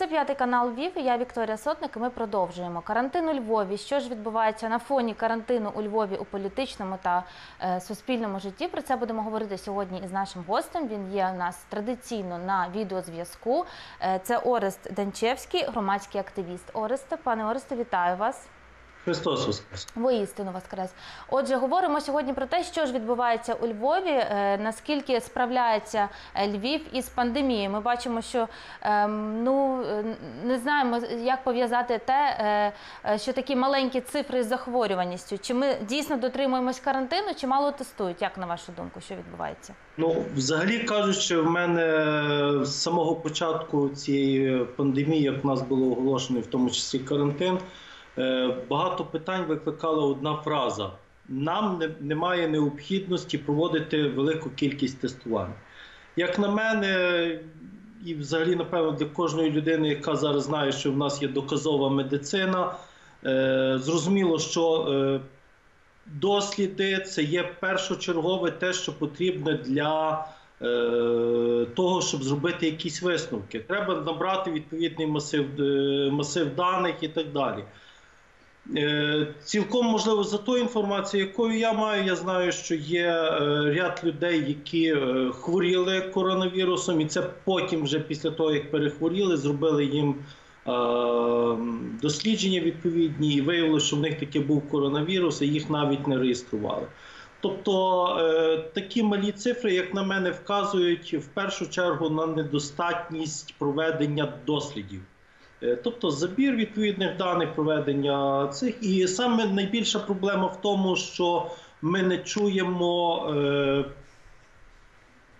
Це п'ятий канал Львів. і Я Вікторія Сотник. і Ми продовжуємо карантин у Львові. Що ж відбувається на фоні карантину у Львові у політичному та е, суспільному житті? Про це будемо говорити сьогодні із нашим гостем. Він є у нас традиційно на відеозв'язку. Е, це Орест Данчевський, громадський активіст. Оресте, пане Оресте, вітаю вас. Христос Воскрес! Воістину воскрес. Отже, говоримо сьогодні про те, що ж відбувається у Львові, е, наскільки справляється е, Львів із пандемією. Ми бачимо, що ем, ну е, не знаємо, як пов'язати те, е, що такі маленькі цифри з захворюваністю. Чи ми дійсно дотримуємось карантину, чи мало тестують? Як на вашу думку, що відбувається? Ну, взагалі кажучи, в мене з самого початку цієї пандемії, як в нас було оголошено, в тому числі карантин, багато питань викликала одна фраза: нам не, немає необхідності проводити велику кількість тестувань. Як на мене, і взагалі, напевно, для кожної людини, яка зараз знає, що в нас є доказова медицина, е, зрозуміло, що е, досліди це є першочергове те, що потрібно для е, того, щоб зробити якісь висновки. Треба набрати відповідний масив, е, масив даних і так далі. Е, Цілком можливо за ту інформацію, якою я маю, я знаю, що є е, ряд людей, які е, хворіли коронавірусом, і це потім, вже після того, як перехворіли, зробили їм дослідження відповідні, і виявилося, що в них таки був коронавірус, і їх навіть не реєстрували. Тобто такі малі цифри, як на мене, вказують в першу чергу на недостатність проведення дослідів. Е, Тобто забір відповідних даних, проведення цих. І саме найбільша проблема в тому, що ми не чуємо е,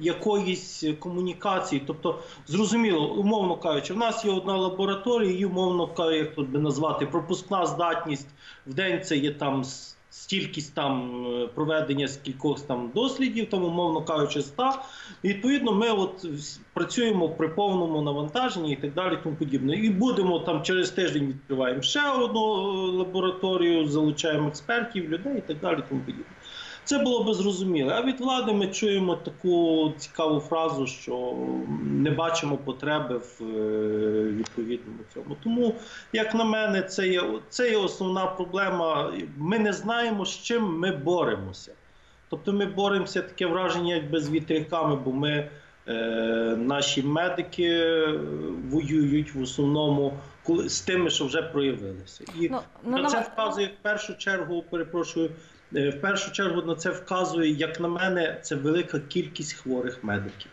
якоїсь комунікації. Тобто, зрозуміло, умовно кажучи, в нас є одна лабораторія, і умовно кажучи, як тут би назвати, пропускна здатність в день це є там. Стількість там е, проведення скількох там дослідів, там умовно кажучи, ста. Відповідно, ми от працюємо при повному навантаженні і так далі, тому подібне. І будемо там через тиждень відкриваємо ще одну е, лабораторію, залучаємо експертів, людей і так далі, тому подібне. Це було би зрозуміло. А від влади ми чуємо таку цікаву фразу, що не бачимо потреби в е, відповідному цьому. Тому, як на мене, це є, це є основна проблема. Ми не знаємо, з чим ми боремося. Тобто ми боремося таке враження, якби з вітряками, бо ми, е, наші медики е, воюють в основному коли, з тими, що вже проявилися. І Ну, ну, на на це вказує в першу чергу, перепрошую, в першу чергу на це вказує, як на мене, це велика кількість хворих медиків.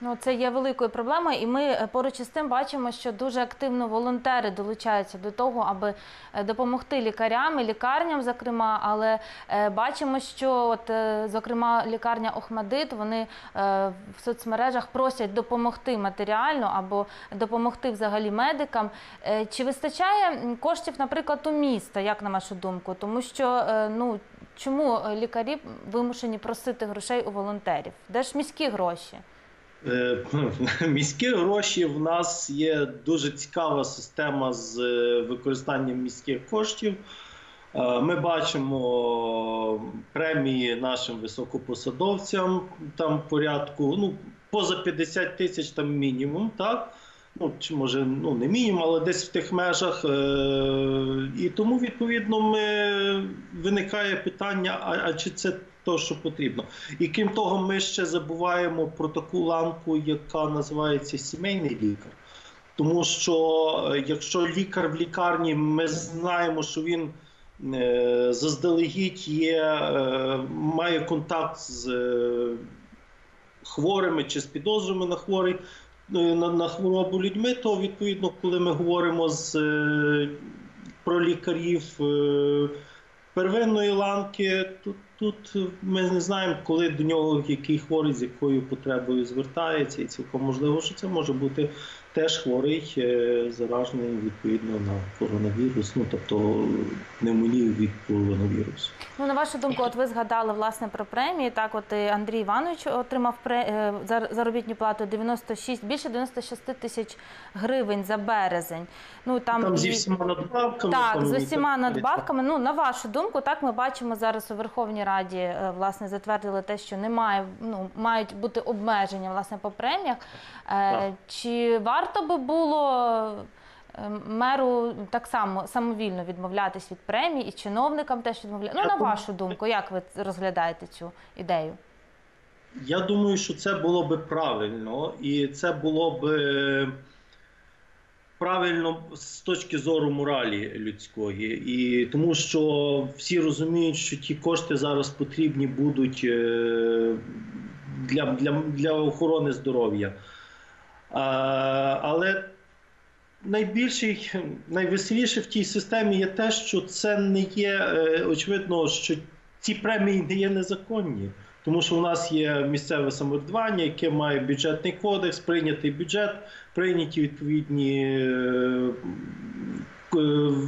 Ну, це є великою проблемою, і ми е, поруч із тим бачимо, що дуже активно волонтери долучаються до того, аби е, допомогти лікарям і лікарням, зокрема. Але е, бачимо, що от, зокрема лікарня Охмадит, вони в соцмережах просять допомогти матеріально або допомогти взагалі медикам. Чи вистачає коштів, наприклад, у міста, як на вашу думку? Тому що ну чому лікарі вимушені просити грошей у волонтерів? Де ж міські гроші? Е, Міські гроші в нас є дуже цікава система з е, використанням міських коштів. Е, Ми бачимо премії нашим високопосадовцям там порядку, ну, поза 50 тисяч там мінімум, так? Ну, чи може ну, не мінімум, але десь в тих межах. І тому, відповідно, ми, виникає питання: а, а чи це то, що потрібно? І крім того, ми ще забуваємо про таку ланку, яка називається сімейний лікар. Тому що е, якщо лікар в лікарні, ми знаємо, що він е, заздалегідь є, е, має контакт з хворими чи з підозрами на хворий на, на хворобу людьми, то відповідно, коли ми говоримо з, про лікарів первинної ланки, тут, тут ми не знаємо, коли до нього який хворий з якою потребою звертається, і цілком можливо, що це може бути теж хворий е, заражений відповідно на коронавірус, ну тобто пневмонію від коронавірусу. Ну, на вашу думку, от ви згадали власне про премії. Так, от Андрій Іванович отримав е, заробітну плату 96, більше 96 тисяч гривень за березень. Ну там, Там зі всіма надбавками. так, там, з усіма надбавками. Ну на вашу думку, так ми бачимо зараз у Верховній Раді е, власне затвердили те, що немає, ну мають бути обмеження власне по преміях. Так. Чи варто би було е, меру так само самовільно відмовлятись від премій і чиновникам теж відмовляти? Ну на вашу думку, як ви розглядаєте цю ідею? Я думаю, що це було би правильно, і це було би правильно з точки зору моралі людської. І тому що всі розуміють, що ті кошти зараз потрібні будуть е, для, для, для охорони здоров'я. Але найбільший, найвеселіше в тій системі є те, що це не є е, очевидно, що ці премії не є незаконні. Тому що у нас є місцеве самоврядування, яке має бюджетний кодекс, прийнятий бюджет, прийняті відповідні е,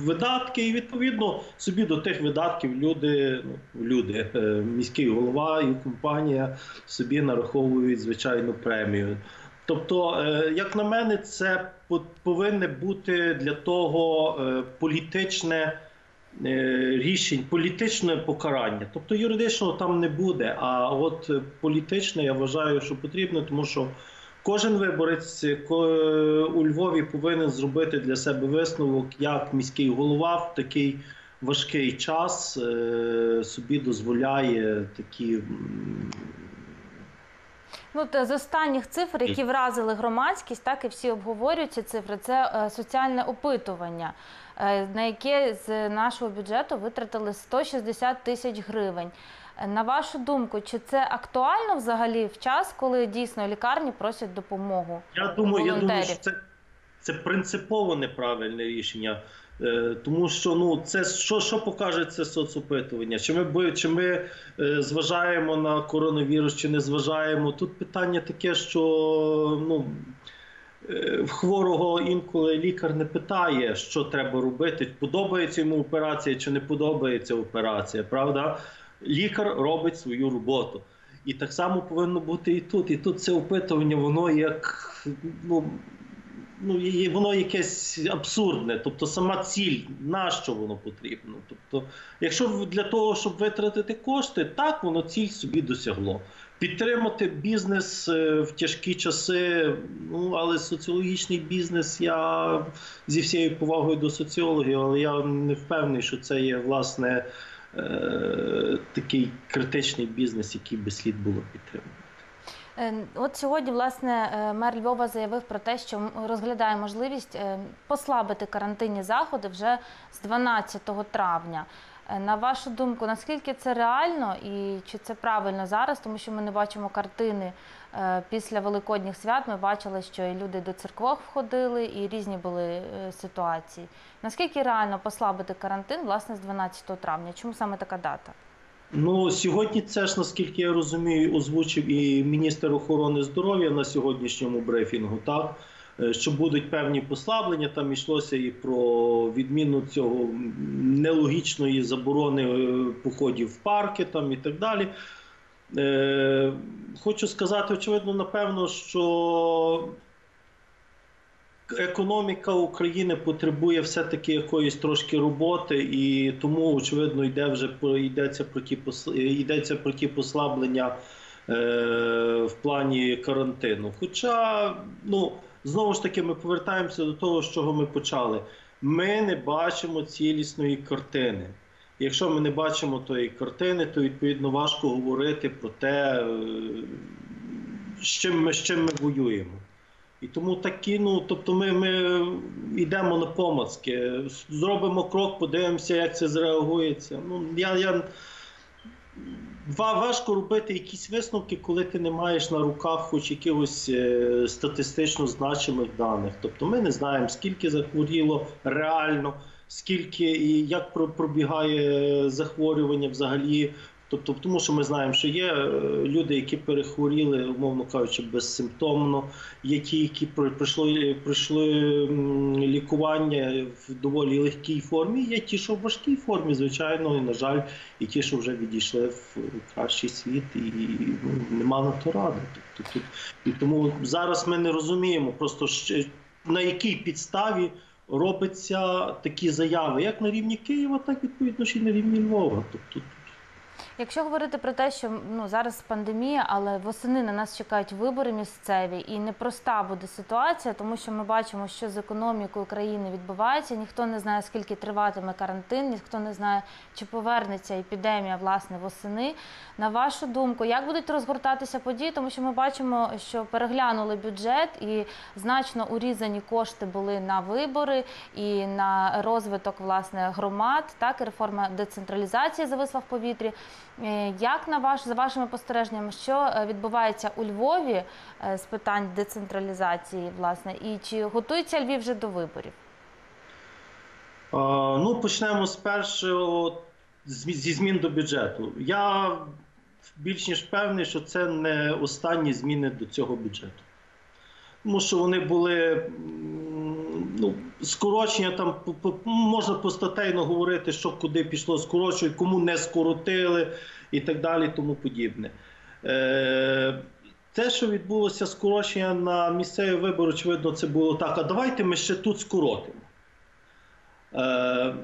видатки, і відповідно собі до тих видатків люди, ну, люди, е, міський голова і компанія собі нараховують звичайну премію. Тобто, е, як на мене, це повинне бути для того е, політичне е, рішень, політичне покарання. Тобто юридичного там не буде. А от політичне я вважаю, що потрібно, тому що кожен виборець у Львові повинен зробити для себе висновок, як міський голова в такий важкий час собі дозволяє такі. Ну, те, з останніх цифр, які вразили громадськість, так і всі обговорюють ці цифри, це е, соціальне опитування, е, на яке з нашого бюджету витратили 160 тисяч гривень. Е, На вашу думку, чи це актуально взагалі в час, коли дійсно лікарні просять допомогу? Я думаю, я думаю, що це, це принципово неправильне рішення. Е, Тому що ну це що, що покаже це соцопитування? Чи ми чи ми е, зважаємо на коронавірус, чи не зважаємо? Тут питання таке, що ну е, хворого інколи лікар не питає, що треба робити, подобається йому операція чи не подобається операція. Правда, лікар робить свою роботу. І так само повинно бути і тут. І тут це опитування, воно як ну, ну і воно якесь абсурдне. Тобто сама ціль, на що воно потрібно. Тобто, якщо для того, щоб витратити кошти, так воно ціль собі досягло. Підтримати бізнес е, в тяжкі часи, ну але соціологічний бізнес, я зі всією повагою до соціологів, але я не впевнений, що це є власне е, такий критичний бізнес, який би слід було підтримувати. Е, От сьогодні, власне, е, мер Львова заявив про те, що розглядає можливість е, послабити карантинні заходи вже з 12 травня. На вашу думку, наскільки це реально і чи це правильно зараз? Тому що ми не бачимо картини після великодніх свят. Ми бачили, що і люди до церков входили, і різні були ситуації. Наскільки реально послабити карантин власне з 12 травня? Чому саме така дата? Ну сьогодні це ж наскільки я розумію, озвучив і міністр охорони здоров'я на сьогоднішньому брифінгу. Так е, що будуть певні послаблення. Там йшлося і про відміну цього нелогічної заборони е, походів в парки, там і так далі. Е, хочу сказати, очевидно, напевно, що економіка України потребує все-таки якоїсь трошки роботи, і тому, очевидно, йде вже йдеться про ті йдеться про ті послаблення е, в плані карантину. Хоча, ну знову ж таки, ми повертаємося до того, з чого ми почали. Ми не бачимо цілісної картини. Якщо ми не бачимо тої картини, то відповідно важко говорити про те, е, з чим ми, з чим ми воюємо. І тому такі, ну тобто, ми, ми йдемо на помацки, зробимо крок, подивимося, як це зреагується. Ну я, я важко робити якісь висновки, коли ти не маєш на руках хоч якихось е, статистично значимих даних. Тобто, ми не знаємо, скільки захворіло реально, скільки і як про- пробігає захворювання взагалі. Тобто, тому що ми знаємо, що є е, люди, які перехворіли, умовно кажучи, безсимптомно. Ті, які про- пройшли, пройшли лікування в доволі легкій формі. Є ті, що в важкій формі, звичайно, і на жаль, і ті, що вже відійшли в кращий світ, і ну, нема на то ради. Тобто, тут, і тому зараз ми не розуміємо просто на якій підставі робиться такі заяви, як на рівні Києва, так відповідно й на рівні Львова. Тобто Якщо говорити про те, що ну зараз пандемія, але восени на нас чекають вибори місцеві, і непроста буде ситуація, тому що ми бачимо, що з економікою країни відбувається. Ніхто не знає, скільки триватиме карантин, ніхто не знає, чи повернеться епідемія власне восени. На вашу думку, як будуть розгортатися події? Тому що ми бачимо, що переглянули бюджет і значно урізані кошти були на вибори і на розвиток власне громад, так і реформа децентралізації зависла в повітрі. Е, Як на ваш за вашими спостереженнями, що е, відбувається у Львові е, з питань децентралізації, власне, і чи готується Львів вже до виборів? Ну, почнемо з першого зі змін до бюджету. Я більш ніж певний, що це не останні зміни до цього бюджету. Тому що вони були ну, скорочення, там можна постатейно говорити, що куди пішло скорочують, кому не скоротили і так далі, тому подібне. Е, те, що відбулося скорочення на місцеві вибори, очевидно, це було так. А давайте ми ще тут скоротимо. Е,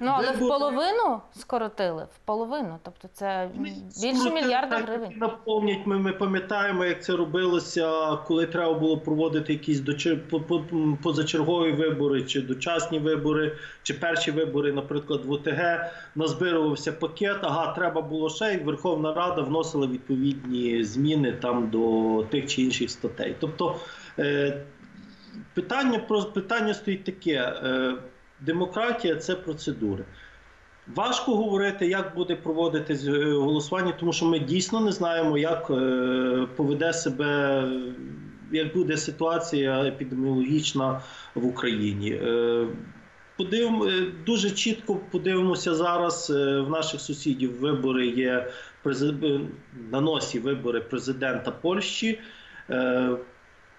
Ну але в половину скоротили, в половину, тобто це більше мільярда гривень. Наповнять ми, ми пам'ятаємо, як це робилося, коли треба було проводити якісь дочер... по- по- позачергові вибори, чи дочасні вибори, чи перші вибори, наприклад, в ОТГ. Назбирувався пакет. Ага, треба було ще, і Верховна Рада вносила відповідні зміни там до тих чи інших статей. Тобто е, питання про питання стоїть таке: е, демократія це процедури. Важко говорити, як буде проводитись е, голосування, тому що ми дійсно не знаємо, як е, поведе себе, як буде ситуація епідеміологічна в Україні. Е, Подивимо, дуже чітко подивимося зараз в наших сусідів. Вибори є на носі вибори президента Польщі.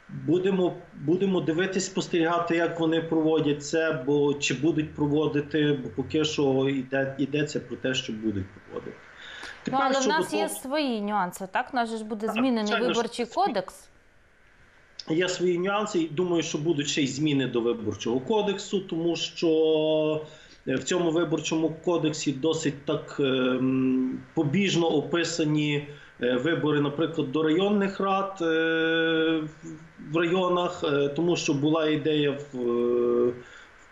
Будемо, будемо дивитись, спостерігати, як вони проводять це, бо чи будуть проводити, бо поки що йде, йдеться про те, що будуть проводити. Ну, але в нас є того- свої нюанси. Так, у нас же ж буде Так, змінений звичайно, виборчий що кодекс. Є свої нюанси, і думаю, що будуть ще й зміни до виборчого кодексу, тому що е, в цьому виборчому кодексі досить так ем, побіжно описані вибори, наприклад, до районних рад е, в районах, е, тому що була ідея в е,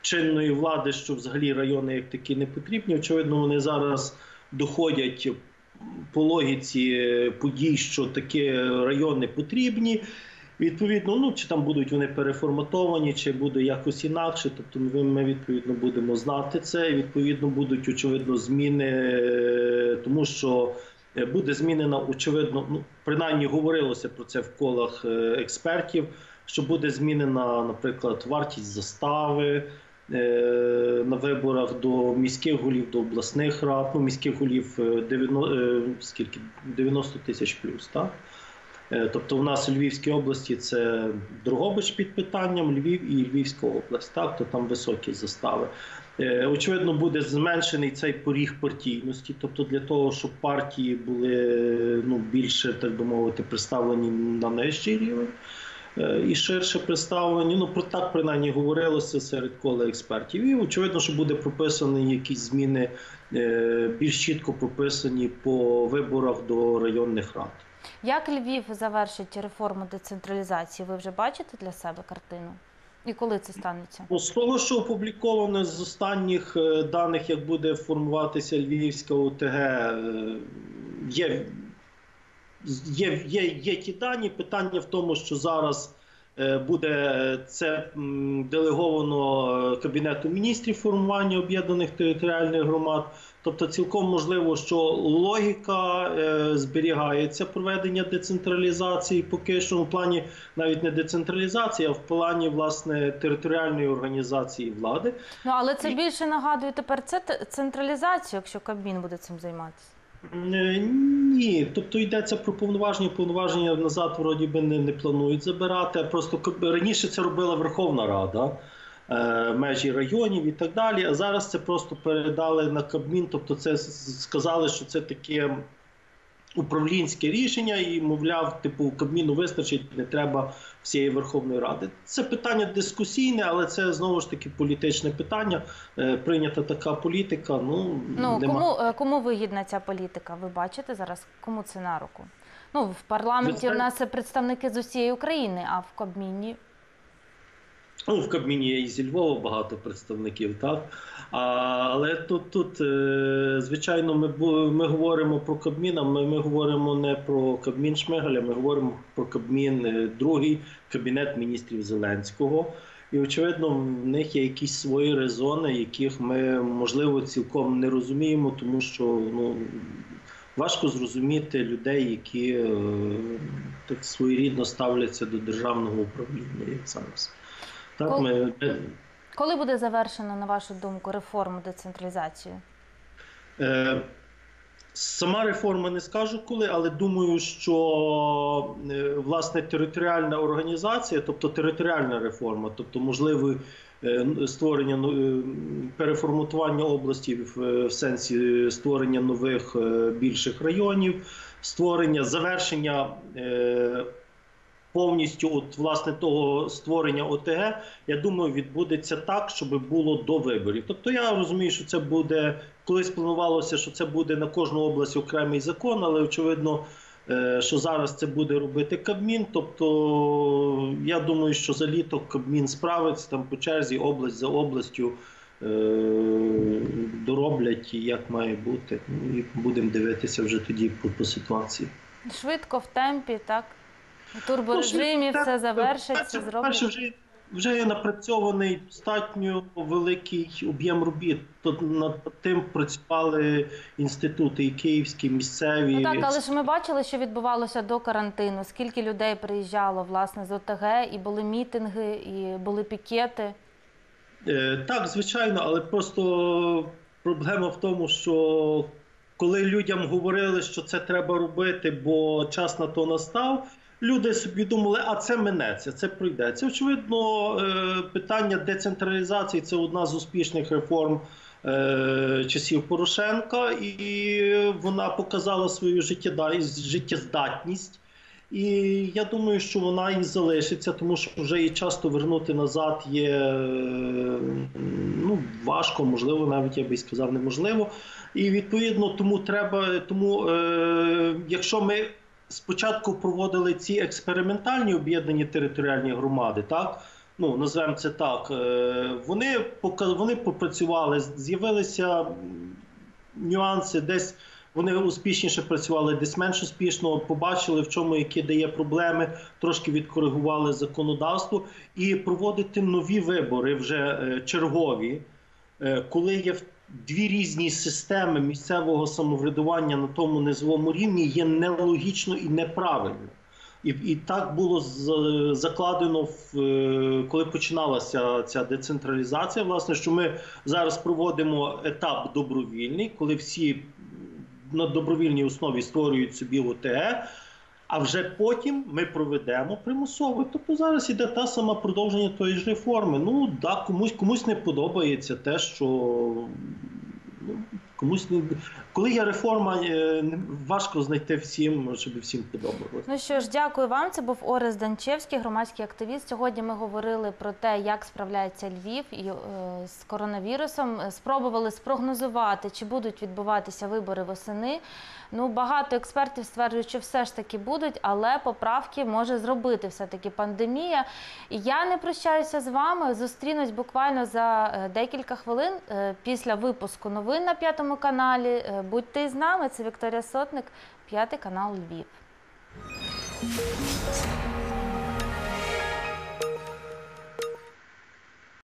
чинної влади, що взагалі райони як такі не потрібні. Очевидно, вони зараз доходять по логіці е, подій, що такі райони потрібні. Відповідно, ну чи там будуть вони переформатовані, чи буде якось інакше. Тобто, ми, відповідно будемо знати це. Відповідно будуть очевидно зміни, е, тому що е, буде змінена очевидно, ну принаймні говорилося про це в колах е, експертів. Що буде змінена, наприклад, вартість застави е, на виборах до міських голів, до обласних рад, ну міських голів е, 90, е, скільки 90 тисяч плюс, так? Е, Тобто, в нас у Львівській області це Дрогобич під питанням, Львів і Львівська область, так то там високі застави. Е, Очевидно, буде зменшений цей поріг партійності, тобто для того, щоб партії були ну, більше, так би мовити, представлені на нижчий рівень. е, І ширше представлені, ну про так принаймні говорилося серед кола експертів. І очевидно, що буде прописані якісь зміни е, більш чітко прописані по виборах до районних рад. Як Львів завершить реформу децентралізації? Ви вже бачите для себе картину? І коли це станеться? Ну, з того, що опубліковано з останніх е, даних, як буде формуватися Львівська ОТГ, е, є, є, є, є ті дані. Питання в тому, що зараз е, буде це делеговано Кабінету міністрів формування об'єднаних територіальних громад. Тобто, цілком можливо, що логіка е, зберігається проведення децентралізації, поки що в плані навіть не децентралізації, а в плані власне територіальної організації влади. Ну але це більше нагадує тепер це централізацію, якщо Кабмін буде цим займатися. Е, Ні, тобто йдеться про повноваження. Повноваження назад вроді би не, не планують забирати. Просто раніше це робила Верховна Рада, межі районів і так далі. А зараз це просто передали на Кабмін. Тобто, це сказали, що це таке управлінське рішення, і мовляв, типу, Кабміну вистачить, не треба всієї Верховної Ради. Це питання дискусійне, але це знову ж таки політичне питання. Е, Прийнята така політика. Ну, Ну нема. кому, е, кому вигідна ця політика? Ви бачите зараз, кому це на руку? Ну, в парламенті Ви в нас представники з усієї України, а в Кабміні Ну, в Кабміні і зі Львова багато представників, так? А, але тут, тут е, звичайно, ми, ми говоримо про Кабмін, а ми, ми говоримо не про Кабмін Шмигаля, ми говоримо про Кабмін, е, другий кабінет міністрів Зеленського. І, очевидно, в них є якісь свої резони, яких ми, можливо, цілком не розуміємо, тому що ну, важко зрозуміти людей, які е, так своєрідно ставляться до державного управління, як зараз. Так, Кол- ми, коли буде завершено, на вашу думку, реформу децентралізацію? е, сама реформа не скажу коли, але думаю, що е, власне територіальна організація, тобто територіальна реформа, тобто можливе е, створення ну, е, переформатування області в, в сенсі створення нових більших районів, створення завершення. Повністю, от власне того створення ОТГ, я думаю, відбудеться так, щоб було до виборів. Тобто я розумію, що це буде колись планувалося, що це буде на кожну область окремий закон, але очевидно, е, що зараз це буде робити Кабмін. Тобто я думаю, що за літо Кабмін справиться там по черзі, область за областю е, дороблять як має бути. Ну, будемо дивитися вже тоді по, по ситуації. Швидко, в темпі, так? У турборежимі Ну, все завершиться. Перше, вже, вже є напрацьований достатньо великий об'єм робіт. Тут над тим працювали інститути і київські, місцеві. Ну так, але ж ми бачили, що відбувалося до карантину. Скільки людей приїжджало власне з ОТГ, і були мітинги, і були пікети. Е, Так, звичайно, але просто проблема в тому, що коли людям говорили, що це треба робити, бо час на то настав. Люди собі думали, а це минеться, це пройдеться. Очевидно, е, питання децентралізації це одна з успішних реформ е, часів Порошенка, і вона показала свою життєздатність. І я думаю, що вона і залишиться, тому що вже її часто вернути назад є е, ну, важко, можливо, навіть я би сказав, неможливо. І відповідно тому треба, тому е, якщо ми спочатку проводили ці експериментальні об'єднані територіальні громади, так. Ну, назвемо це так. е, Вони вони попрацювали, з'явилися нюанси, десь вони успішніше працювали, десь менш успішно. Побачили, в чому які дає проблеми, трошки відкоригували законодавство і проводити нові вибори вже е, чергові, е, коли є в- дві різні системи місцевого самоврядування на тому низовому рівні, є нелогічно і неправильно. І, і так було закладено, в, е, коли починалася ця децентралізація. Власне, що ми зараз проводимо етап добровільний, коли всі на добровільній основі створюють собі ОТГ, а вже потім ми проведемо примусово. Тобто зараз іде та сама продовження тої ж реформи. Ну да, комусь комусь не подобається те, що ну, комусь коли є реформа, е, важко знайти всім, щоб всім подобалося. Ну що ж, дякую вам. Це був Орес Данчевський, громадський активіст. Сьогодні ми говорили про те, як справляється Львів і, е, з коронавірусом. Спробували спрогнозувати, чи будуть відбуватися вибори восени. Ну, багато експертів стверджують, що все ж таки будуть, але поправки може зробити все-таки пандемія. І я не прощаюся з вами. Зустрінусь буквально за е, декілька хвилин після випуску новин на п'ятому каналі. Е, Будьте з нами. Це Вікторія Сотник, п'ятий канал Львів.